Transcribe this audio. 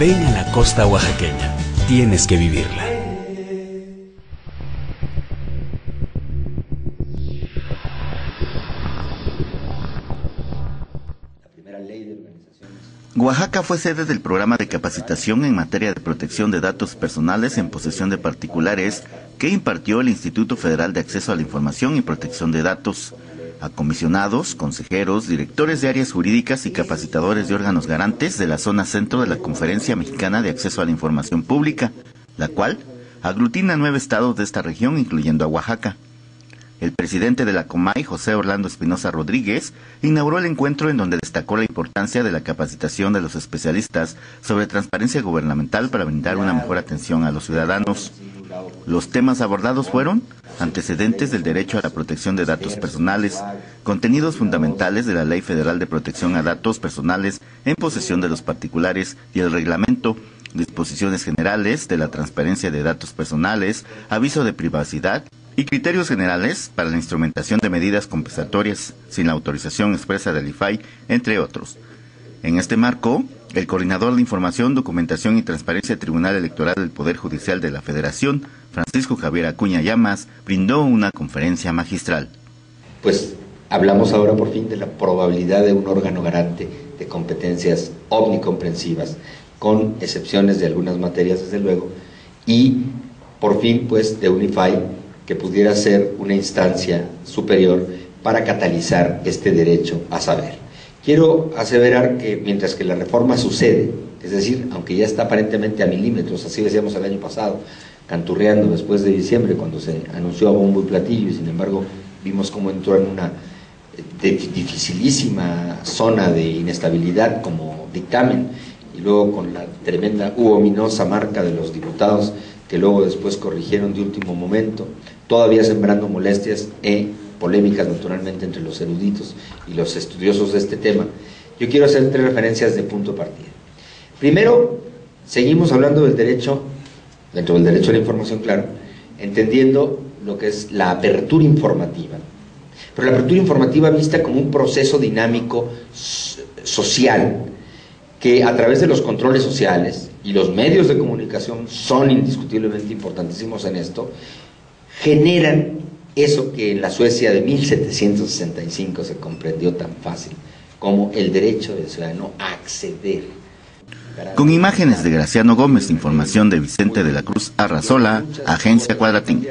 Ven a la costa oaxaqueña. Tienes que vivirla. Oaxaca fue sede del programa de capacitación en materia de protección de datos personales en posesión de particulares que impartió el Instituto Federal de Acceso a la Información y Protección de Datos a comisionados, consejeros, directores de áreas jurídicas y capacitadores de órganos garantes de la zona centro de la Conferencia Mexicana de Acceso a la Información Pública, la cual aglutina nueve estados de esta región, incluyendo a Oaxaca. El presidente de la Comay, José Orlando Espinosa Rodríguez, inauguró el encuentro en donde destacó la importancia de la capacitación de los especialistas sobre transparencia gubernamental para brindar una mejor atención a los ciudadanos. Los temas abordados fueron antecedentes del derecho a la protección de datos personales, contenidos fundamentales de la Ley Federal de Protección a Datos Personales en posesión de los particulares y el reglamento, disposiciones generales de la transparencia de datos personales, aviso de privacidad y criterios generales para la instrumentación de medidas compensatorias sin la autorización expresa del IFAI, entre otros. En este marco, el coordinador de Información, Documentación y Transparencia Tribunal Electoral del Poder Judicial de la Federación, Francisco Javier Acuña Llamas, brindó una conferencia magistral. Pues hablamos ahora por fin de la probabilidad de un órgano garante de competencias omnicomprensivas, con excepciones de algunas materias, desde luego, y por fin, pues, de Unify, que pudiera ser una instancia superior para catalizar este derecho a saber. Quiero aseverar que mientras que la reforma sucede, es decir, aunque ya está aparentemente a milímetros, así decíamos el año pasado, canturreando después de diciembre cuando se anunció a bombo y platillo y sin embargo vimos cómo entró en una dificilísima zona de inestabilidad como dictamen y luego con la tremenda u ominosa marca de los diputados que luego después corrigieron de último momento, todavía sembrando molestias e polémicas naturalmente entre los eruditos y los estudiosos de este tema, yo quiero hacer tres referencias de punto de partida. Primero, seguimos hablando del derecho, dentro del derecho a la información, claro, entendiendo lo que es la apertura informativa. Pero la apertura informativa vista como un proceso dinámico social que a través de los controles sociales y los medios de comunicación son indiscutiblemente importantísimos en esto, generan eso que en la Suecia de 1765 se comprendió tan fácil como el derecho del ciudadano a acceder. Con imágenes de Graciano Gómez, información de Vicente de la Cruz Arrazola, Agencia Cuadratín.